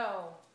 No.